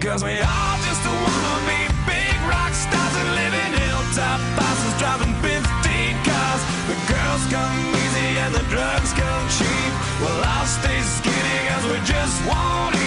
Cause we all just wanna be big rock stars and live in hilltop houses driving 15 cars. The girls come easy and the drugs come cheap. Well, I'll stay skinny cause we just won't